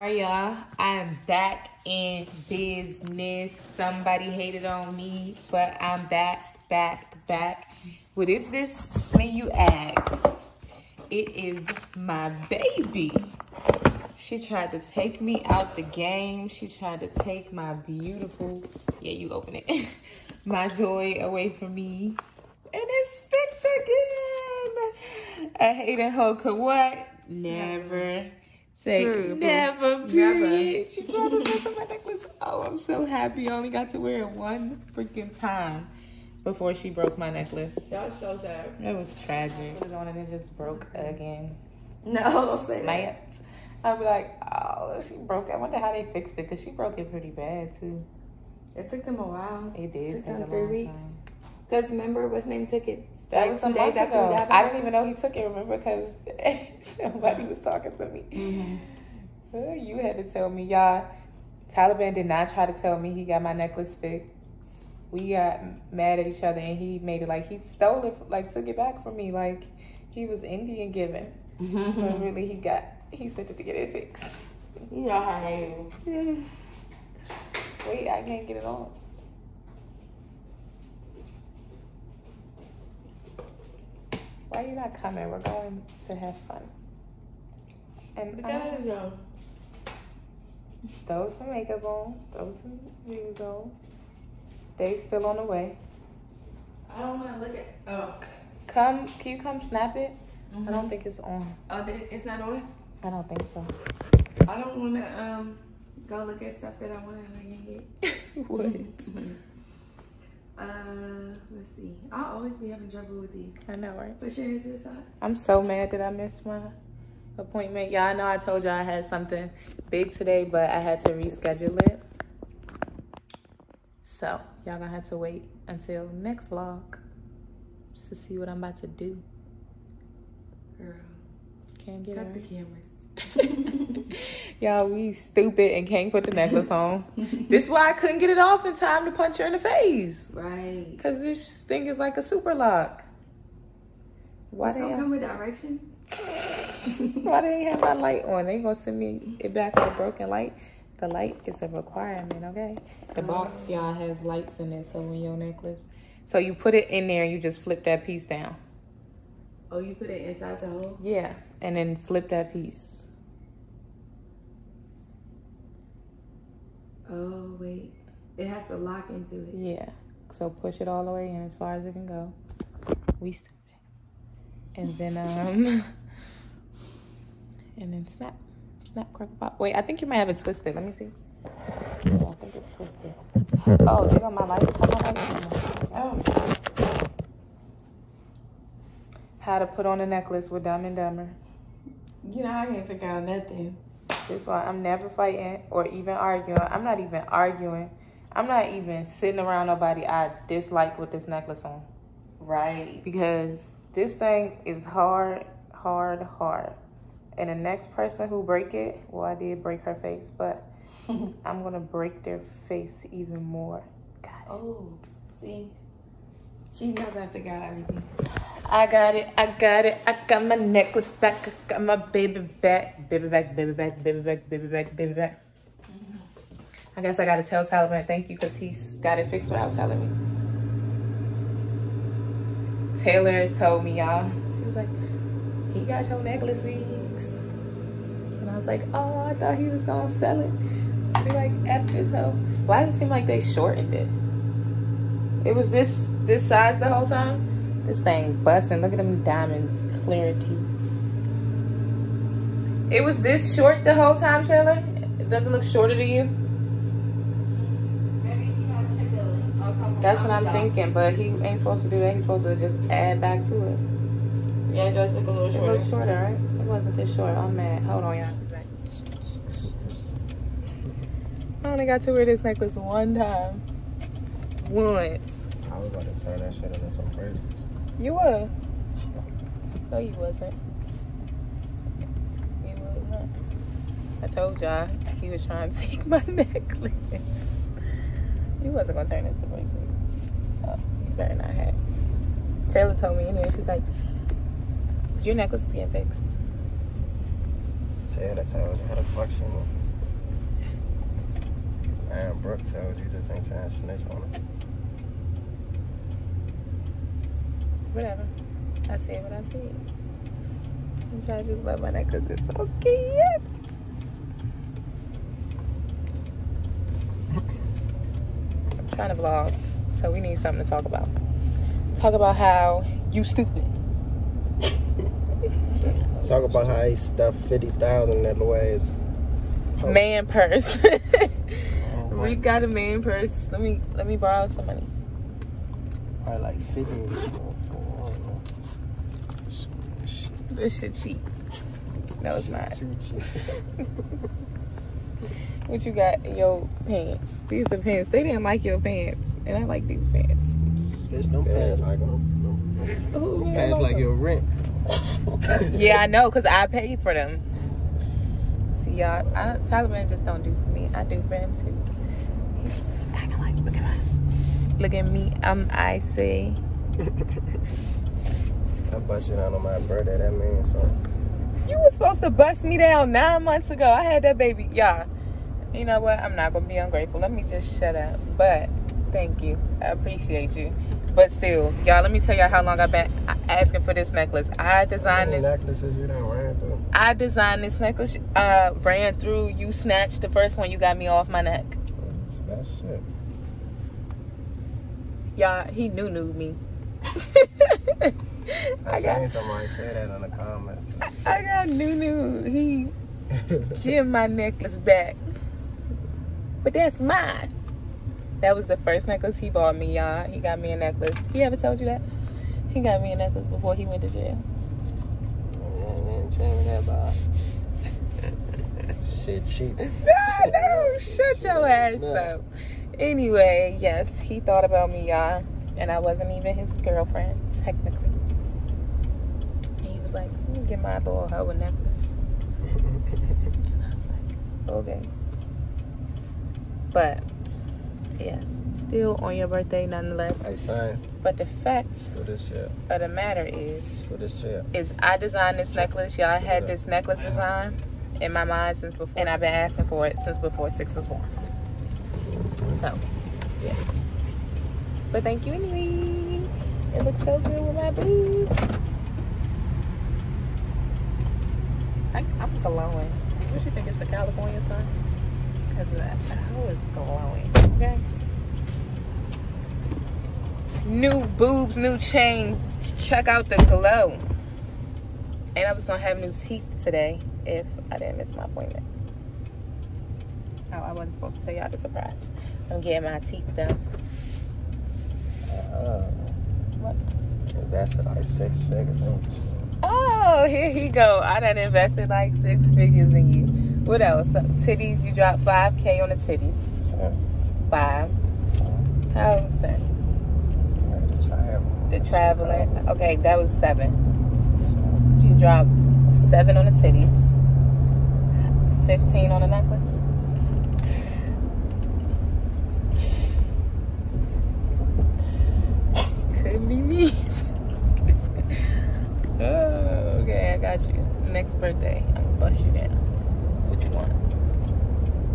Alright, y'all. I'm back in business. Somebody hated on me, but I'm back, back, back. What is this when you ask? It is my baby. She tried to take me out the game. She tried to take my beautiful, yeah, you open it, my joy away from me. And it's fixed again. I hate a hoe could what? Never. Say never, Never. period. She tried to mess up my necklace. Oh, I'm so happy. I only got to wear it one freaking time before she broke my necklace. That's so sad. It was tragic. Put it on and it just broke again. No. Snapped. I'd be like, oh, she broke it. I wonder how they fixed it because she broke it pretty bad too. It took them a while. It did. took them three weeks. time. Because remember, what's name took it That like was two days after ago. I didn't even know he took it. Remember, because nobody was talking to me. Mm-hmm. You had to tell me, y'all. Taliban did not try to tell me he got my necklace fixed. We got mad at each other, and he made it like he stole it, like took it back from me, like he was Indian giving. But really, he got he sent it to get it fixed. You know how they do. Wait, I can't get it on. Why you not coming? We're going to have fun. And We I- gotta go. Throw some makeup on. Throw some wings on. They still on the way. I don't want to look at. Oh. Come, can you come snap it? I Mhm. don't think it's on. Oh, it's not on. I don't think so. I don't want to um go look at stuff that I want and I can't get. what? Uh, let's see. I'll always be having trouble with these. I know, right? Push your hair to the side. I'm so mad that I missed my appointment. Y'all know I told y'all I had something big today, but I had to reschedule it. So y'all gonna have to wait until next vlog to see what I'm about to do. Girl, Can't get cut the cameras. Y'all, we stupid and can't put the necklace on. this is why I couldn't get it off in time to punch her in the face. Right. Cause this thing is like a super lock. Why they come with direction. why they ain't have my light on? They gonna send me it back with a broken light. The light is a requirement, okay? The uh-huh. box, y'all, has lights in it, so when your necklace. So you put it in there, you just flip that piece down. Oh, you put it inside the hole? Yeah, and then flip that piece. Oh, wait. It has to lock into it. Yeah. So push it all the way in as far as it can go. We stupid. And then um and then snap. Snap crackle pop. Wait, I think you might have it twisted. Let me see. Yeah, I think it's twisted. Oh, there go my lights. How my on? Oh. How to put on a necklace with Dumb and Dumber. You know, I can't figure out nothing. This why I'm never fighting or even arguing. I'm not even arguing. I'm not even sitting around nobody I dislike with this necklace on. Right. because this thing is hard, hard, hard. And the next person who break it, well, I did break her face, but I'm gonna break their face even more. Oh, see? She knows I to out everything. I got it, I got it, I got my necklace back, I got my baby back, baby back, baby back, baby back, baby back, baby back. Mm-hmm. I guess I gotta tell Taliban thank you because he's got it fixed without telling me. Taylor told me, y'all. She was like, he got your necklace fixed. And I was like, oh, I thought he was gonna sell it. Be like, F this hoe. Why does it seem like they shortened it? It was this this size the whole time? This thing busting. Look at them diamonds. Clarity. It was this short the whole time, Taylor? It doesn't look shorter to you? That's what I'm thinking, but he ain't supposed to do that. He's supposed to just add back to it. Yeah, it does look a little shorter. It shorter. looks shorter, right? It wasn't this short. Oh, I'm mad. Hold on, y'all. I only got to wear this necklace one time. Once. I was about to turn that shit into some bracelets. You were. No, you wasn't. You was not. I told y'all he was trying to take my necklace. He wasn't gonna turn into bracelets. Oh, you better not have. Taylor told me anyway. She's like, your necklace is getting fixed. Taylor tells you how to function. Brooke told you, just ain't trying to snitch on her. Whatever. I said what I said. I'm trying to just love my necklace. It's so cute. I'm trying to vlog, so we need something to talk about. Talk about how you stupid. Talk about how he stuffed 50,000 in Louise. purse. Man purse. Oh, we got a man purse. Let me let me borrow some money. Probably like 50 in this motherfucker. I don't know. Shit, shit. This shit cheap. No, it's Shit not. Too cheap. What you got in your pants? These are pants. They didn't like your pants, and I like these pants. Bitch, don't Yeah, pass like, um, um, like Ooh, man, pass love like them. your rent. Yeah, I know, cause I paid for them. See y'all, I, Taliban just don't do for me. I do for him too. He's just acting like, look at my, look at me. I'm icy. I busted out on my birthday. That means so. You were supposed to bust me down nine months ago. I had that baby. Y'all, you know what? I'm not gonna be ungrateful. Let me just shut up. But thank you. I appreciate you. But still, y'all, let me tell y'all how long I've been asking for this necklace. I designed this. necklaces you done ran through? I designed this necklace. Uh, ran through. You snatched the first one. You got me off my neck. It's that shit. Y'all, he knew knew me. I, I got, seen somebody say that in the comments. I got new new. He give my necklace back, but that's mine. That was the first necklace he bought me, y'all. He got me a necklace. He ever told you that? He got me a necklace before he went to jail. Man, tell me that about. shit cheap. Ah, no, no, shut your ass No. up. Anyway, yes, he thought about me, y'all, and I wasn't even his girlfriend, technically. Was like, "Let me get my little hoe a necklace." And I was like, "Okay." But yes, still on your birthday, nonetheless. Hey, son, But the fact do this shit. of the matter is, Do this shit. is I designed this necklace. Y'all had this necklace design in my mind since before, and I've been asking for it since before six was born. So, yeah. But thank you anyway. It looks so good with my boobs. I, I'm glowing. What you think? It's the California sun? Because the hoe is glowing. Okay. New boobs, new chain. Check out the glow. And I was gonna have new teeth today if I didn't miss my appointment. Oh, I wasn't supposed to tell y'all the surprise. I'm getting my teeth done. Uh, What? invested like six figures in you. Oh, here he go. I done invested like six figures in you. What else? Titties, you dropped 5K on the titties. So, Five. so, How was that? so, the travel. The traveling. Okay, that was seven. You dropped seven on the titties. 15 on the necklace. Could be me. oh, okay, I got you. Next birthday, I'm gonna bust you down. What you want?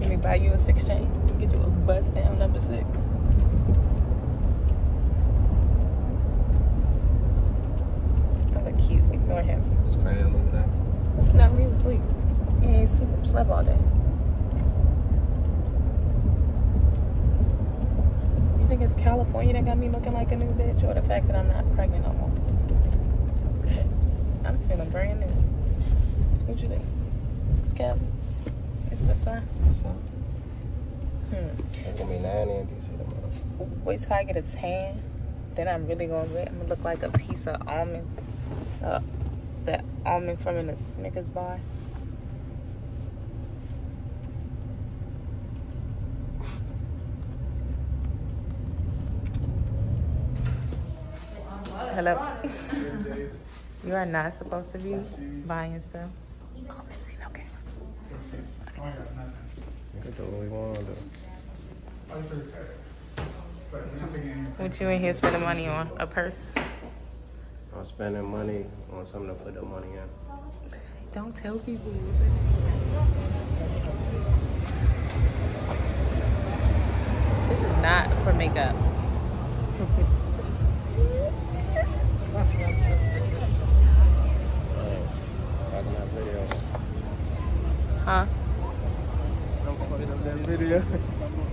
Let me buy you a six chain. Get you a bust down number six. I look cute. Ignore him. was crying over that. No, he was asleep. He ain't sleep, slept all day. You think it's California that got me looking like a new bitch, or the fact that I'm not pregnant no more? 'Cause I'm feeling brand new. What you think? It's Cali. It's the sun. So, Hmm. it's gonna be 90 in DC tomorrow. Wait till I get a tan. Then I'm really gonna, be- I'm gonna look like a piece of almond. Uh, that almond from in the Snickers bar. Hello. You are not supposed to be buying stuff. Oh, it's in okay. We can do what we want to do. What you in here spending money on? A purse? I'm spending money on something to put the money in. Don't tell people. This is not for makeup. Huh? I'm putting up that video.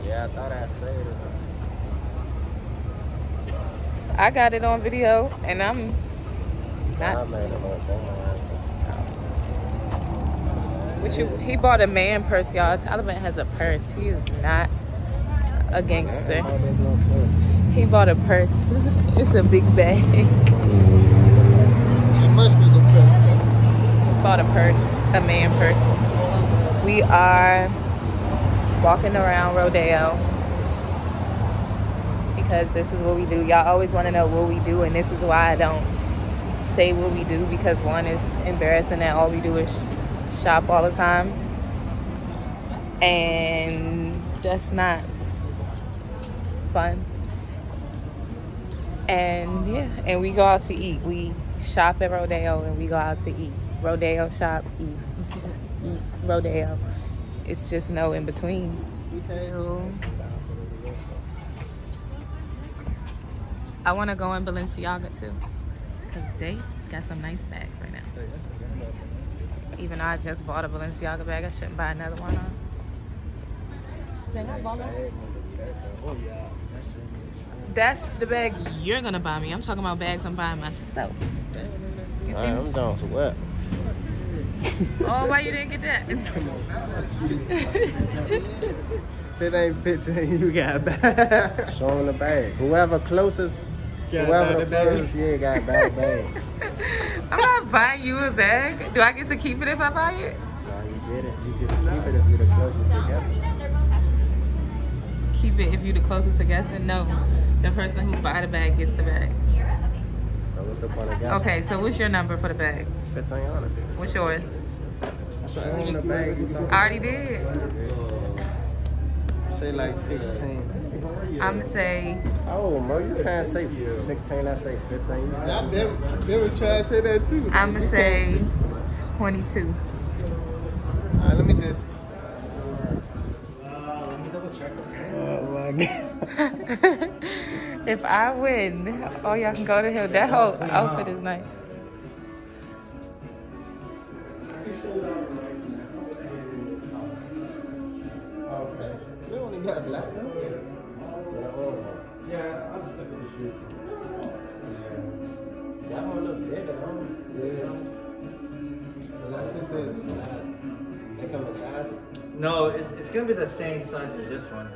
Yeah, I thought I said it. I got it on video and I'm not made it look boring. with you. He bought a man purse, y'all. Taliban has a purse. He is not a gangster. There's no proof. He bought a purse. it's a big bag. She must be the first. bought a purse, a man purse. We are walking around Rodeo because this is what we do. Y'all always want to know what we do, and this is why I don't say what we do because one is embarrassing that all we do is shop all the time, and that's not fun. And yeah, and we go out to eat. We shop at Rodeo and we go out to eat. Rodeo shop, eat, eat, Rodeo. It's just no in between. I want to go in Balenciaga too, cause they got some nice bags right now. Even though I just bought a Balenciaga bag, I shouldn't buy another one. Huh? Dang, I bought one. That's. The bag you're gonna buy me. I'm talking about bags I'm buying myself. You see? Alright, I'm down to what? Oh, why you didn't get that? If it ain't 15, you got bad. Show him the bag. Whoever closest, Got whoever the the bag. first, yeah, got bad bag. I'm not buying you a bag. Do I get to keep it if I buy it? No, you get it. You get to keep it if you're the closest to guess. Keep it if you're the closest to guessing. No, the person who buy the bag gets the bag. So what's the point of guessing? Okay, so what's your number for the bag? Fifteen hundred. What's yours? Show him the bag. you talking- I already did. Say like 16. I'm gonna say Oh, Mo, you can't say sixteen. I say fifteen. I never, never try to say that too. I'm gonna say 22. can't- All right, let me just. Oh my god. if I win, oh y'all can go to hell. That whole outfit is nice. No, it's, it's gonna be the same size as this one.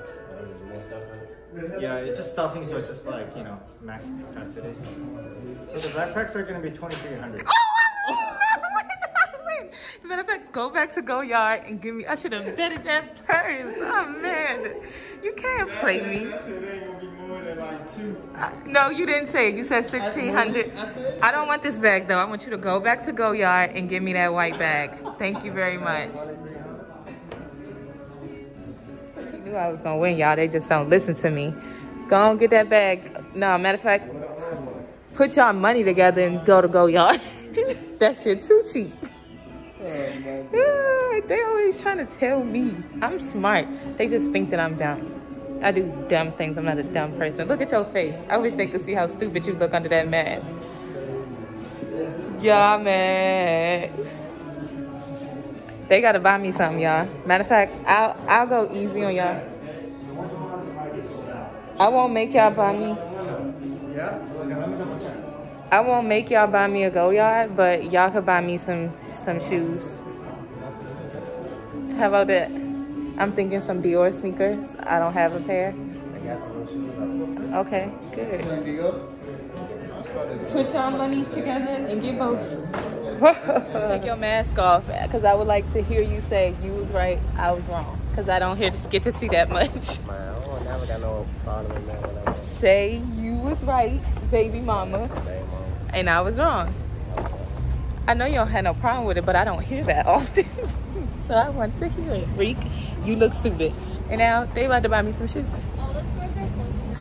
Yeah, it's just stuffing, so it's just like, you know, max capacity. So the backpacks are gonna be 2300 Matter of fact, go back to Goyard and give me. I should have vetted that purse. Oh man, you can't play me. I. I- no, you didn't say it. You said sixteen hundred. I said- I don't want this bag though. I want you to go back to Goyard and give me that white bag. Thank you very much. Knew I was gonna win, y'all. They just don't listen to me. Go on, get that bag. No, matter of fact, put y'all money together and go to Goyard. that shit too cheap. Ah, they always trying to tell me I'm smart. They just think that I'm dumb. I do dumb things. I'm not a dumb person. Look at your face. I wish they could see how stupid you look under that mask. Y'all mad. They gotta buy me something, y'all. Matter of fact, I'll I'll go easy on y'all. I won't make y'all buy me. I won't make y'all buy me a Goyard, but y'all could buy me some some shoes. How about that? I'm thinking some Dior sneakers. I don't have a pair. I got some new shoes. Okay, good. Like the up. Put your monies together and get both. Take your mask off, because I would like to hear you say you was right, I was wrong. Because I don't hear get to see that much. Man, I don't never got no that when I was Say you was right, baby mama, and I was wrong. I know you don't have no problem with it, but I don't hear that often. so I want to hear it. Reek, you look stupid. And now they about to buy me some shoes.